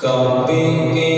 Copying